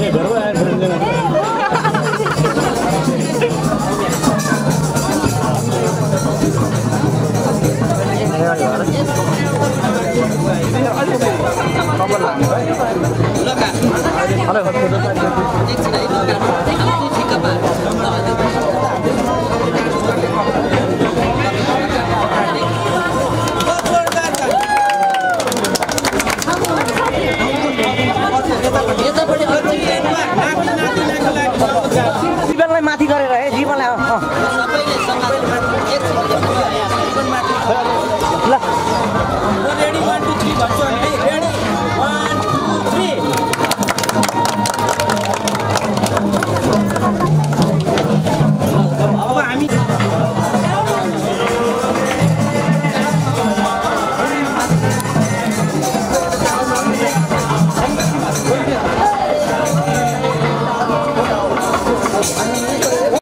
जीवनलाई I don't know it.